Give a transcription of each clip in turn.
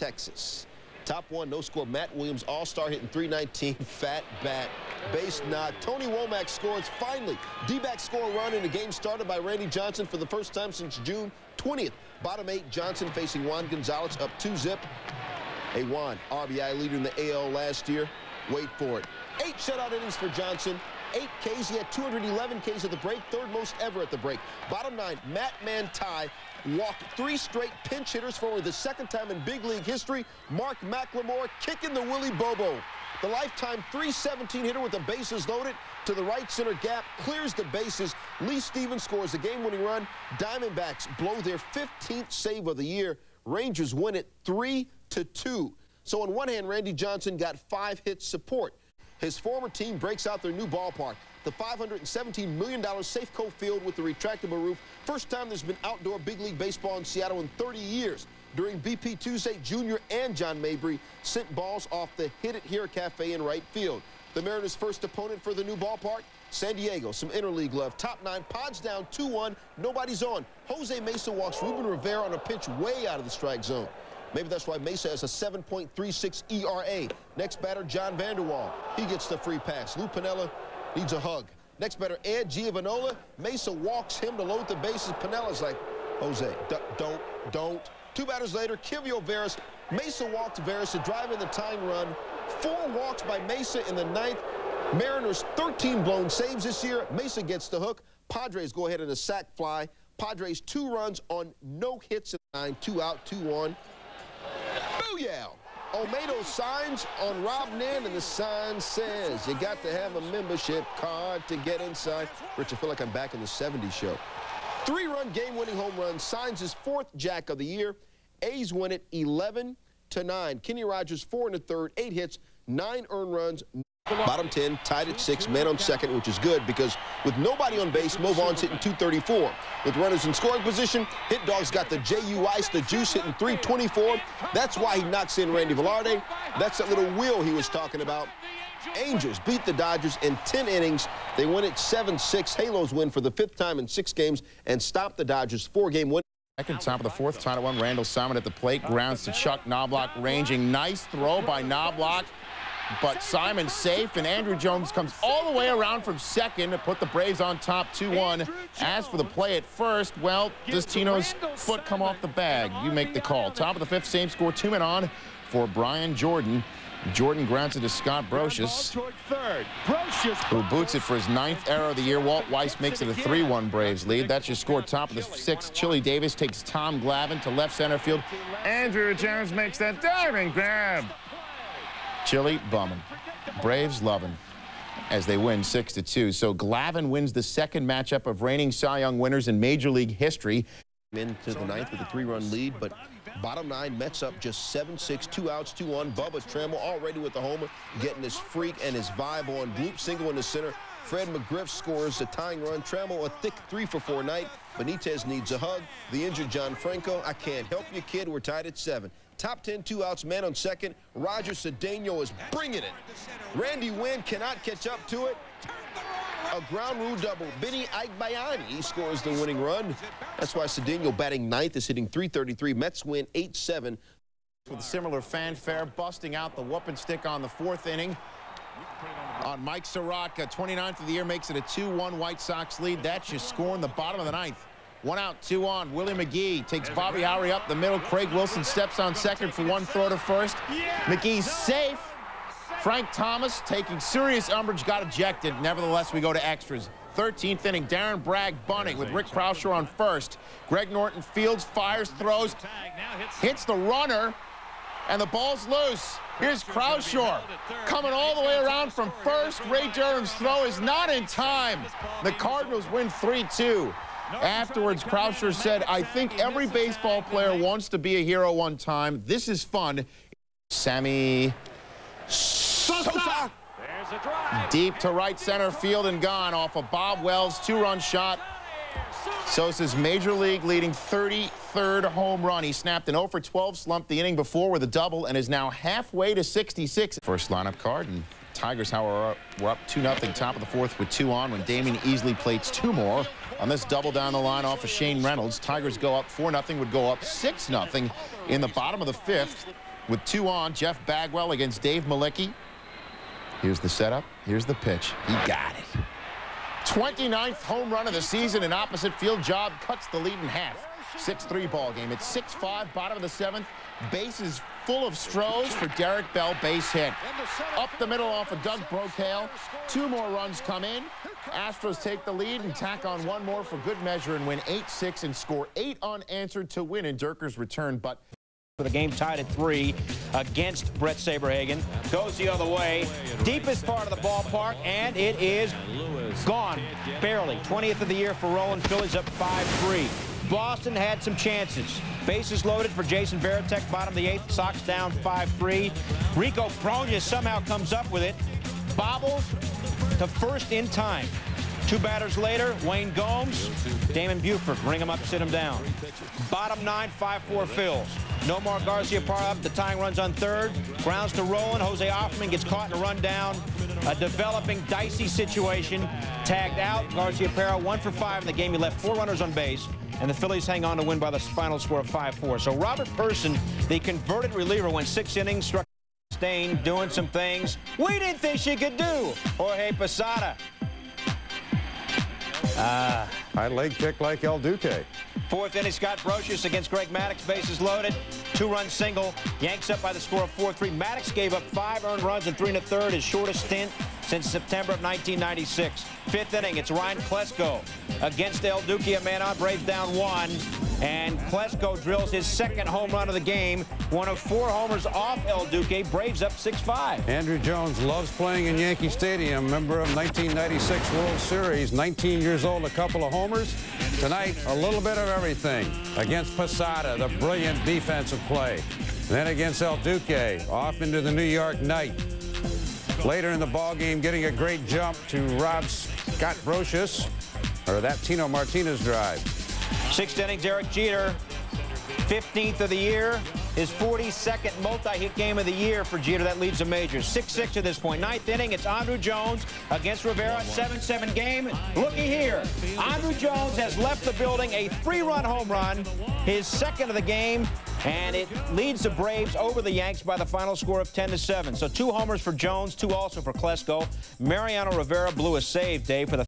Texas. Top one, no score. Matt Williams, all-star hitting 319, fat bat, base nod. Tony Womack scores finally. D-back score run in the game started by Randy Johnson for the first time since June 20th. Bottom eight, Johnson facing Juan Gonzalez up two zip. A Juan, RBI leader in the AL last year. Wait for it. Eight shutout innings for Johnson. Eight Ks. He had 211 Ks at the break, third most ever at the break. Bottom nine, Matt Mantei walked three straight pinch hitters for the second time in big league history. Mark McLemore kicking the Willie Bobo. The lifetime 317 hitter with the bases loaded to the right center gap, clears the bases. Lee Stevens scores the game-winning run. Diamondbacks blow their 15th save of the year. Rangers win it 3 to 2. So on one hand, Randy Johnson got five hits support. His former team breaks out their new ballpark, the $517 million Safeco Field with the retractable roof. First time there's been outdoor big league baseball in Seattle in 30 years. During BP Tuesday, Junior and John Mabry sent balls off the Hit It Here Cafe in right field. The Mariners' first opponent for the new ballpark, San Diego, some interleague love. Top nine, Pods down 2-1, nobody's on. Jose Mesa walks Ruben Rivera on a pitch way out of the strike zone. Maybe that's why Mesa has a 7.36 ERA. Next batter, John Vander Wal. He gets the free pass. Lou Piniella needs a hug. Next batter, Ed Giovanola. Mesa walks him to load the bases. Piniella's like, Jose, don't, don't. Two batters later, Quilvio Veras. Mesa walked Veras to drive in the tying run. Four walks by Mesa in the ninth. Mariners 13 blown saves this year. Mesa gets the hook. Padres go ahead in a sac fly. Padres two runs on no hits in nine, two out, two on. Olmedo Saenz on Robb Nen, and the sign says you got to have a membership card to get inside. Rich, I feel like I'm back in the 70s show. Three-run game-winning home run, Saenz his fourth jack of the year. A's win it 11 to 9. Kenny Rogers, four in the third, eight hits, nine earned runs. Bottom 10, tied at six, man on second, which is good because with nobody on base, Mo hitting 234. With runners in scoring position, Hit Dog's got the J.U. Ice, the juice hitting 324. That's why he knocks in Randy Velarde. That's that little wheel he was talking about. Angels beat the Dodgers in 10 innings. They win it 7-6. Halos win for the fifth time in six games and stop the Dodgers' four-game win. Second top of the fourth, tied at one. Randall Simon at the plate, grounds to Chuck Knobloch, ranging. Nice throw by Knobloch but Simon's safe, and Andruw Jones comes all the way around from second to put the Braves on top 2-1. As for the play at first, well, does Tino's foot come off the bag? You make the call. Top of the fifth, same score, two men on for Brian Jordan. Jordan grants it to Scott Brosius, who boots it for his ninth error of the year. Walt Weiss makes it a 3-1 Braves lead. That's your score top of the sixth. Chili Davis takes Tom Glavine to left center field. Andruw Jones makes that diving grab. Chili bumming. Braves loving as they win 6 to 2. So Glavine wins the second matchup of reigning Cy Young winners in Major League history. Into the ninth with a three-run lead, but bottom nine, Mets up just 7-6, two outs, two on. Bubba Trammell already with the homer, getting his freak and his vibe on. Bloop single in the center. Fred McGriff scores the tying run. Trammell a thick three for four night. Benitez needs a hug. The injured John Franco. I can't help you, kid. We're tied at seven. Top 10, two outs, man on second. Roger Cedeno is bringing it. Randy Winn cannot catch up to it. A ground rule double. Benny Agbayani scores the winning run. That's why Cedeno batting ninth is hitting 333. Mets win 8-7. With a similar fanfare, busting out the whooping stick on the fourth inning. On Mike Sirotka, 29th of the year, makes it a 2-1 White Sox lead. That's your score in the bottom of the ninth. One out, two on. Willie McGee takes Bobby Howry up the middle. Craig Wilson steps on second for one throw to first. McGee's safe. Frank Thomas taking serious umbrage, got ejected. Nevertheless, we go to extras. 13th inning, Darren Bragg bunting with Rick Croushore on first. Greg Norton fields, fires, throws, hits the runner, and the ball's loose. Here's Croushore coming all the way around from first. Ray Durham's throw is not in time. The Cardinals win 3-2. Afterwards, Croushore said, I think every baseball player wants to be a hero one time. This is fun. Sammy Sosa. Deep to right center field and gone off of Bob Wells' two-run shot. Sosa's major league leading 33rd home run. He snapped an 0 for 12 slump the inning before with a double and is now halfway to 66. First lineup card and Tigers, however, were up 2-0 top of the fourth with two on when Damion Easley plates two more. On this double down the line off of Shane Reynolds, Tigers go up 4-0, would go up 6-0 in the bottom of the fifth. with two on. Jeff Bagwell against Dave Mlicki. Here's the setup. Here's the pitch. He got it. 29th home run of the season in opposite field job cuts the lead in half. 6-3 ball game. It's 6-5, bottom of the seventh. Bases full of Strohs for Derek Bell, base hit. Up the middle off of Doug Brocail. Two more runs come in. Astros take the lead and tack on one more for good measure and win 8-6 and score eight unanswered to win in Dierker's return. But for the game tied at three against Bret Saberhagen. Goes the other way. Deepest part of the ballpark, and it is gone. Barely. 20th of the year for Rolen. Phillies up 5-3. Boston had some chances. Bases loaded for Jason Varitek, bottom of the eighth. Sox down 5-3. Rico Brogna somehow comes up with it. Bobbles to first in time. Two batters later, Wayne Gomes, Damon Buford, ring him up, sit him down. Bottom nine, 5-4 fills. Nomar Garciaparra up, the tying runs on third. Grounds to Rolen. Jose Offerman gets caught in a run down. A developing dicey situation. Tagged out. Garciaparra one for five in the game. He left four runners on base. And the Phillies hang on to win by the final score of 5-4. So Robert Person, the converted reliever, went six innings, struck Stain doing some things we didn't think she could do. Jorge Posada Ah. I leg kick like El Duque. Fourth inning, Scott Brosius against Greg Maddux, bases loaded. Two-run single. Yanks up by the score of 4-3. Maddux gave up five earned runs in three and a third, his shortest stint since September of 1996. Fifth inning, it's Ryan Klesko against El Duque, a man on, Braves down one. And Klesko drills his second home run of the game. One of four homers off El Duque. Braves up 6-5. Andruw Jones loves playing in Yankee Stadium. Member of 1996 World Series. 19 years old, a couple of homers. Tonight, a little bit of everything. Against Posada, the brilliant defensive play. Then against El Duque, off into the New York night. Later in the ball game, getting a great jump to rob Scott Brosius, or that Tino Martinez drive. Sixth inning, Derek Jeter, 15th of the year, his 42nd multi-hit game of the year for Jeter. That leads the majors. 6-6 at this point. Ninth inning, it's Andruw Jones against Rivera. 7-7 game. Looky here. Andruw Jones has left the building a three-run home run, his second of the game, and it leads the Braves over the Yanks by the final score of 10 to 7. So two homers for Jones, two also for Klesko. Mariano Rivera blew a save, Dave, for the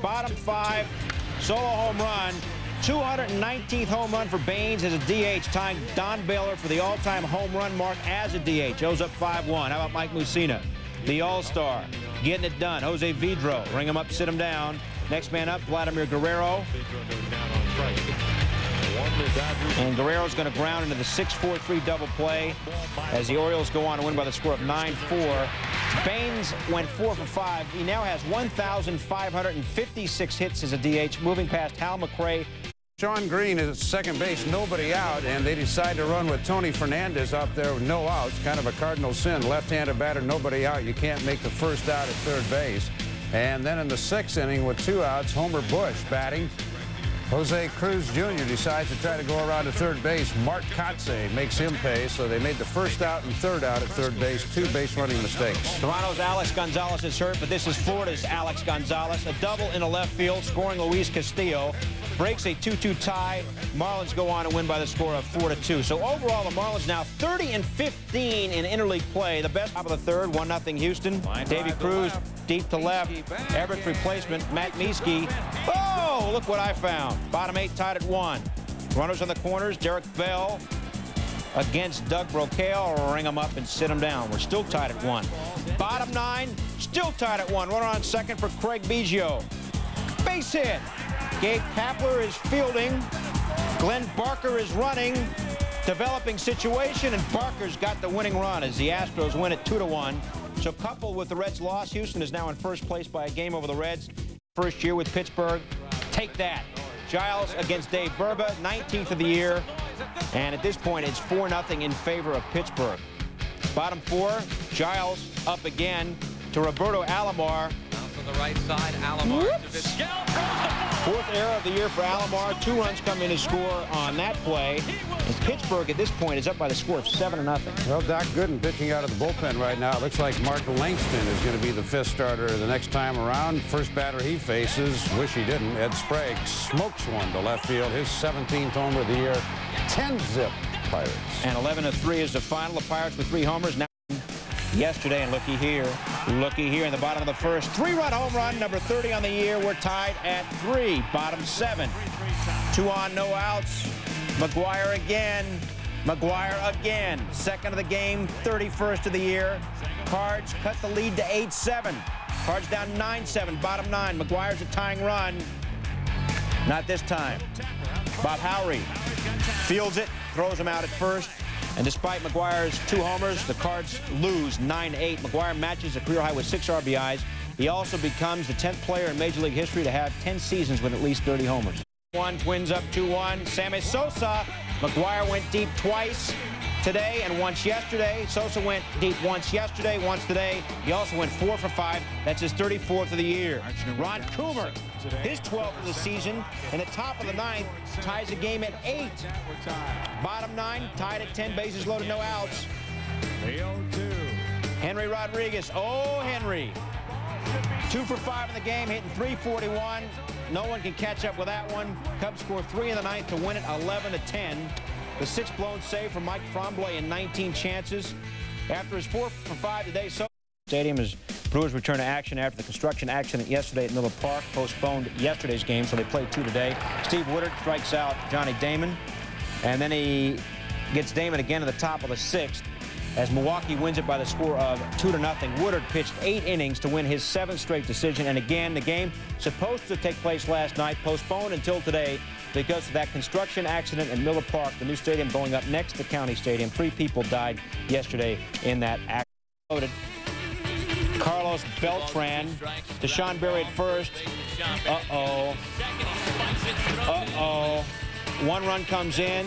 bottom five solo home run. 219th home run for Baines as a DH, tying Don Baylor for the all-time home run mark as a DH. O's up 5-1. How about Mike Mussina, the all-star, getting it done. Jose Vidro, ring him up, sit him down. Next man up, Vladimir Guerrero. And Guerrero's going to ground into the 6-4-3 double play as the Orioles go on to win by the score of 9-4. Baines went 4 for 5. He now has 1,556 hits as a DH, moving past Hal McRae. Shawn Green is at second base, nobody out, and they decide to run with Tony Fernandez up there with no outs. Kind of a cardinal sin. Left-handed batter, nobody out. You can't make the first out at third base. And then in the sixth inning with two outs, Homer Bush batting. Jose Cruz Jr. decides to try to go around to third base. Mark Kotsay makes him pay, so they made the first out and third out at third base. Two base running mistakes. Toronto's Alex Gonzalez is hurt, but this is Florida's Alex Gonzalez. A double in the left field, scoring Luis Castillo. Breaks a 2-2 tie. Marlins go on to win by the score of 4-2. So overall, the Marlins now 30 and 15 in interleague play. The best top of the third, 1-0 Houston. Deivi Cruz deep to left. Everett's replacement, Matt Mieske. Oh, look what I found. Bottom eight tied at one. Runners on the corners, Derek Bell against Doug Brocail. Ring him up and sit him down. We're still tied at one. Bottom nine, still tied at one. Runner on second for Craig Biggio. Base hit. Gabe Kapler is fielding. Glen Barker is running. Developing situation, and Barker's got the winning run as the Astros win it 2 to 1. So coupled with the Reds' loss, Houston is now in first place by a game over the Reds. First year with Pittsburgh. Take that. Giles against Dave Burba, 19th of the year. And at this point, it's 4-0 in favor of Pittsburgh. Bottom four, Giles up again to Roberto Alomar. On the right side, Alomar to Vizquel. Fourth error of the year for Alomar. Two runs come in to score on that play. And Pittsburgh at this point is up by the score of 7 0. Well, Doc Gooden pitching out of the bullpen right now. It looks like Mark Langston is going to be the fifth starter the next time around. First batter he faces, wish he didn't, Ed Sprague smokes one to left field. His 17th homer of the year. 10 zip Pirates. And 11 to 3 is the final. The Pirates with three homers. Now yesterday, and looky here, looky here in the bottom of the first. Three-run home run, number 30 on the year. We're tied at three. Bottom seven. Two on, no outs. McGwire again. McGwire again. Second of the game, 31st of the year. Cards cut the lead to 8-7. Cards down 9-7, bottom nine. McGwire's a tying run. Not this time. Bob Howry fields it, throws him out at first. And despite McGwire's two homers, the Cards lose 9-8. McGwire matches a career high with six RBIs. He also becomes the 10th player in Major League history to have 10 seasons with at least 30 homers. One Twins up 2-1. Sammy Sosa. McGwire went deep twice today and once yesterday. Sosa went deep once yesterday, once today. He also went four for five. That's his 34th of the year. Ron Coomer, his 12th of the season, in the top of the ninth, ties the game at eight. Bottom nine, tied at 10 bases loaded, no outs. Henry Rodriguez. Oh, Henry. Two for five in the game, hitting 341. No one can catch up with that one. Cubs score three in the ninth to win it 11 to 10. The six blown save from Mike Trombley in 19 chances. After his four for five today, so Stadium is Brewers return to action after the construction accident yesterday at Miller Park postponed yesterday's game, so they played two today. Steve Woodard strikes out Johnny Damon, and then he gets Damon again at the top of the sixth as Milwaukee wins it by the score of two to nothing. Woodard pitched eight innings to win his seventh straight decision, and again, the game supposed to take place last night, postponed until today because of that construction accident in Miller Park, the new stadium going up next to County Stadium. Three people died yesterday in that accident. Carlos Beltran. Deshaun Berry at first. Uh-oh. Uh-oh. One run comes in.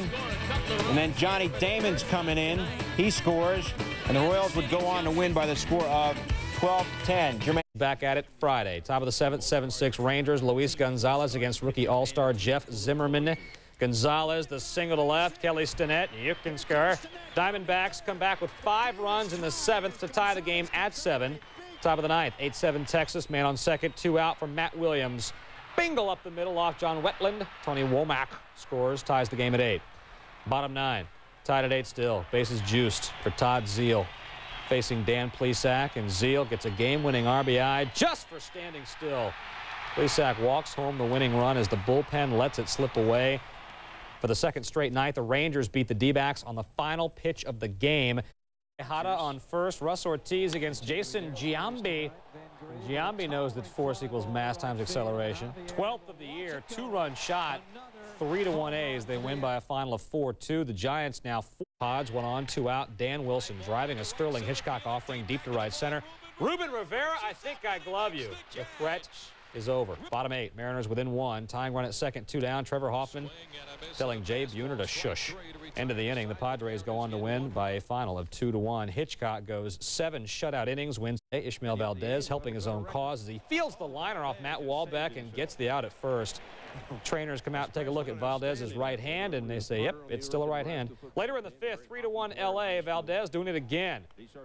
And then Johnny Damon's coming in. He scores. And the Royals would go on to win by the score of 12-10. Back at it Friday. Top of the seventh, 7-6 Rangers. Luis Gonzalez against rookie all-star Jeff Zimmerman. Gonzalez, the single to left. Kelly Stinnett, you can score. Diamondbacks come back with five runs in the seventh to tie the game at seven. Top of the ninth, 8-7 Texas. Man on second, two out from Matt Williams. Bingle up the middle off John Wetteland. Tony Womack scores, ties the game at eight. Bottom nine, tied at eight still. Bases juiced for Todd Zeile. Facing Dan Plesac, and Zeile gets a game-winning RBI just for standing still. Plesac walks home the winning run as the bullpen lets it slip away. For the second straight night, the Rangers beat the D-backs on the final pitch of the game. Tejada on first. Russ Ortiz against Jason Giambi. Giambi knows that force equals mass times acceleration. 12th of the year, two-run shot, 3 to 1 A's. They win by a final of 4-2. The Giants now four pods, one on, two out. Dan Wilson driving a Sterling Hitchcock offering deep to right center. Ruben Rivera, I think I glove you. The threat is over. Bottom eight, Mariners within one. Tying run at second, two down. Trevor Hoffman telling Jay Buhner to shush. End of the inning, the Padres go on to win by a final of two to one. Hitchcock goes seven shutout innings, wins. Ismael Valdes helping his own cause as he fields the liner off Matt Walbeck and gets the out at first. Trainers come out and take a look at Valdes's right hand, and they say, yep, it's still a right hand. Later in the fifth, 3 to 1 LA, Valdes doing it again.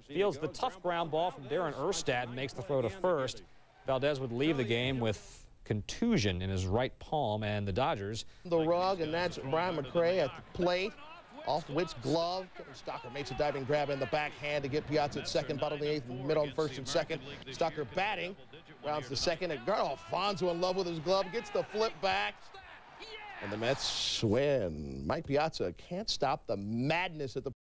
Fields the tough ground ball from Darren Erstad and makes the throw to first. Valdes would leave the game with contusion in his right palm, and the Dodgers. The rug, and that's Brian McRae at the plate. Off Witt's glove. Stocker makes a diving grab in the backhand to get Piazza at second, bottom of the eighth, mid on first and second. Stocker batting, rounds the second, and Alfonzo in love with his glove, gets the flip back. And the Mets win. Mike Piazza can't stop the madness at the